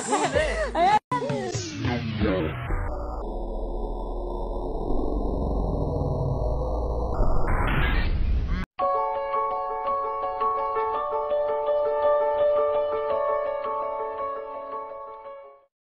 azul, né? É,